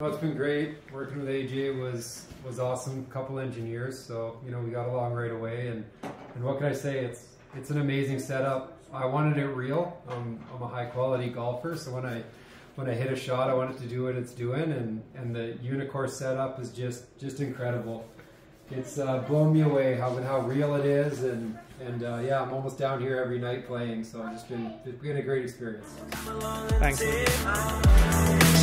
Well, it's been great. Working with AJ was was awesome. Couple engineers, so you know we got along right away. And and what can I say? It's it's an amazing setup. I wanted it real. Um, I'm a high quality golfer, so when I when I hit a shot, I want it to do what it's doing. And and the Uneekor setup is just just incredible. It's uh, blown me away how how real it is, and and uh, yeah, I'm almost down here every night playing. So it's just been it's been a great experience. Thanks.